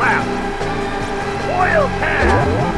left. Oil can!